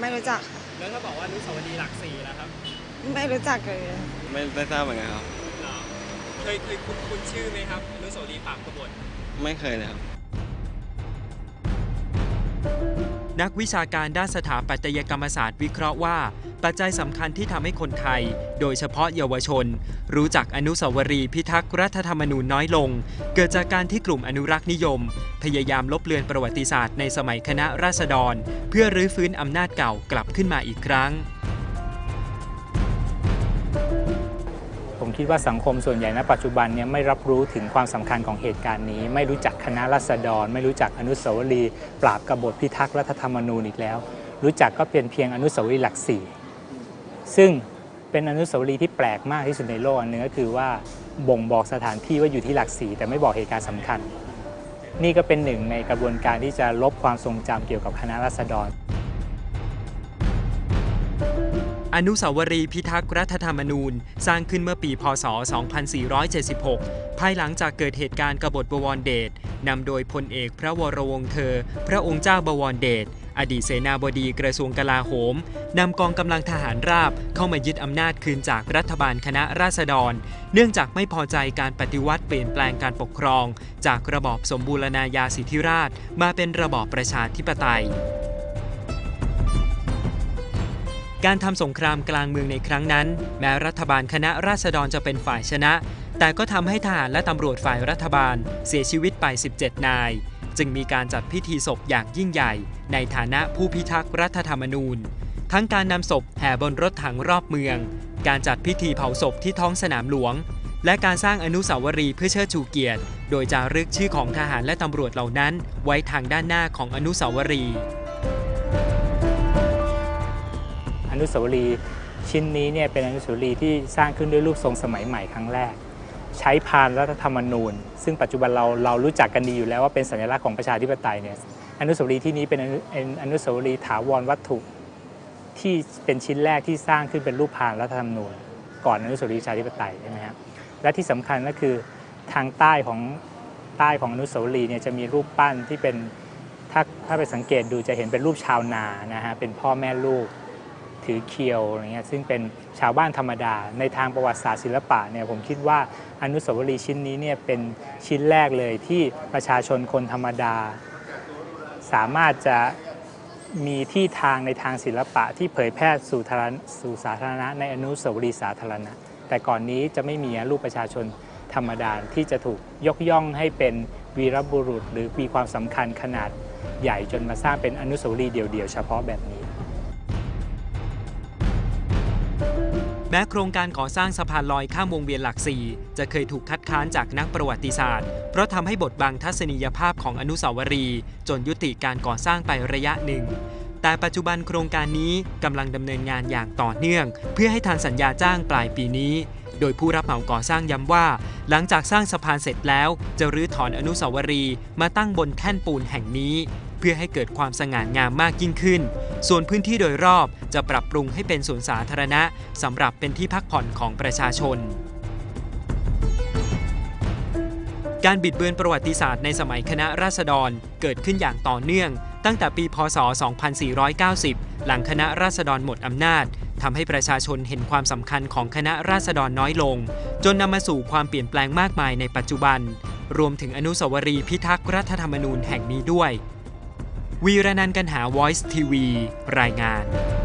ไม่รู้จักแล้วถ้าบอกว่าอนุสาวรีย์หลักสี่ล่ะครับไม่รู้จักเลยไม่ได้ทราบเหมือนกันครับ เหรอเคยเคยคุ้นคุ้นชื่อไหมครับอนุสาวรีย์ปราบกบฏไม่เคยเลยครับ นักวิชาการด้านสถาปัตยกรรมศาสตร์วิเคราะห์ว่า ปัจจัยสำคัญที่ทำให้คนไทย โดยเฉพาะเยาวชน รู้จักอนุสาวรีย์พิทักษ์รัฐธรรมนูญน้อยลง เกิดจากการที่กลุ่มอนุรักษ์นิยม พยายามลบเลือนประวัติศาสตร์ในสมัยคณะราษฎร เพื่อรื้อฟื้นอำนาจเก่ากลับขึ้นมาอีกครั้ง ผมคิดว่าสังคมส่วนใหญ่ณปัจจุบันเนี่ยไม่รับรู้ถึงความสำคัญของเหตุการณ์นี้ ไม่รู้จักคณะรัษฎร ไม่รู้จักอนุสาวรีย์ปราบกบฏพิทักษ์รัฐธรรมนูญอีกแล้ว รู้จักก็เป็นเพียงอนุสาวรีย์หลักสี่ซึ่งเป็นอนุสาวรีย์ที่แปลกมากที่สุดในโลกอันนึงก็คือว่าบ่งบอกสถานที่ว่าอยู่ที่หลักสี่แต่ไม่บอกเหตุการณ์สำคัญ นี่ก็เป็นหนึ่งในกระบวนการที่จะลบความทรงจำเกี่ยวกับคณะรัษฎร อนุสาวรีย์พิทักษ์รัฐธรรมนูญ สร้างขึ้นเมื่อปี พศ 2476 ภายหลังจากเกิดเหตุการณ์กบฏบวรเดชนำโดยพลเอกพระวรวงศ์เธอ พระองค์เจ้าบวรเดชอดีตเสนาบดีกระทรวงกลาโหม นำกองกำลังทหารราบเข้ามายึดอำนาจคืนจากรัฐบาลคณะราษฎร เนื่องจากไม่พอใจการปฏิวัติเปลี่ยนแปลงการปกครอง จากระบอบสมบูรณาญาสิทธิราช มาเป็นระบอบประชาธิปไตย การทำสงครามกลางเมืองในครั้งนั้น แม้รัฐบาลคณะราษฎรจะเป็นฝ่ายชนะ แต่ก็ทำให้ทหารและตำรวจฝ่ายรัฐบาล เสียชีวิตไป 17 นาย จึงมีการจัดพิธีศพอย่างยิ่งใหญ่ ในฐานะผู้พิทักษ์รัฐธรรมนูญ ทั้งการนำศพแห่บนรถถังรอบเมือง การจัดพิธีเผาศพที่ท้องสนามหลวง และการสร้างอนุสาวรีย์เพื่อเชิดชูเกียรติ โดยจารึกชื่อของทหารและตำรวจเหล่านั้น ไว้ทางด้านหน้าของอนุสาวรีย์ นุสาวรีย์ชิ้นนี้เนี่ยเป็นอนุสาวรีย์ที่สร้างขึ้นด้วยรูปทรงสมัยใหม่ครั้งแรก ใช้พานรัฐธรรมนูญ ซึ่งปัจจุบันเราเรารู้จักกันดีอยู่แล้วว่าเป็นสัญลักษณ์ของประชาธิปไตยเนี่ยอนุสาวรีย์ที่นี้เป็นอนุอนุสาวรีย์ถาวรวัตถุที่เป็นชิ้นแรกที่สร้างขึ้นเป็นรูปพานรัฐธรรมนูญ ก่อนอนุสาวรีย์ประชาธิปไตยใช่ไหมครับและที่สำคัญก็คือทางใต้ของใต้ของอนุสาวรีย์เนี่ยจะมีรูปปั้นที่เป็นถ้าถ้าไปสังเกตดูจะเห็นเป็นรูปชาวนานะฮะเป็นพ่อแม่ลูก ถือเคียวอะไรเงี้ยซึ่งเป็นชาวบ้านธรรมดา ในทางประวัติศาสตร์ศิลปะเนี่ยผมคิดว่าอนุสาวรีย์ชิ้นนี้เนี่ยเป็นชิ้นแรกเลยที่ประชาชนคนธรรมดา สามารถจะมีที่ทางในทางศิลปะที่เผยแพร่สู่สู่สาธารณะ ในอนุสาวรีย์สาธารณะ แต่ก่อนนี้จะไม่มีรูปประชาชนธรรมดาที่จะถูกยกย่องให้เป็นวีรบุรุษ หรือมีความสำคัญขนาดใหญ่จนมาสร้างเป็นอนุสาวรีย์เดี่ยวๆเฉพาะแบบนี้ แม้โครงการก่อสร้างสะพานลอยข้ามวงเวียนหลักสี่จะเคยถูกคัดค้านจากนักประวัติศาสตร์ เพราะทำให้บทบังทัศนียภาพของอนุสาวรีย์จนยุติการก่อสร้างไประยะหนึ่ง แต่ปัจจุบันโครงการนี้กำลังดำเนินงานอย่างต่อเนื่อง เพื่อให้ทันสัญญาจ้างปลายปีนี้ โดยผู้รับเหมาก่อสร้างย้ำว่า หลังจากสร้างสะพานเสร็จแล้ว จะรื้อถอนอนุสาวรีย์มาตั้งบนแท่นปูนแห่งนี้ เพื่อให้เกิดความสง่างามมากยิ่งขึ้น ส่วนพื้นที่โดยรอบจะปรับปรุงให้เป็นสวนสาธารณะสำหรับเป็นที่พักผ่อนของประชาชนการบิดเบือนประวัติศาสตร์ในสมัยคณะราษฎรเกิดขึ้นอย่างต่อเนื่อง ตั้งแต่ปี พศ 2490 หลังคณะราษฎรหมดอำนาจ ทำให้ประชาชนเห็นความสำคัญของคณะราษฎรน้อยลง จนนำมาสู่ความเปลี่ยนแปลงมากมายในปัจจุบัน รวมถึงอนุสาวรีย์พิทักษ์รัฐธรรมนูญแห่งนี้ด้วย วีรนันท์กันหา Voice TV รายงาน